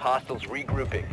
Hostiles regrouping.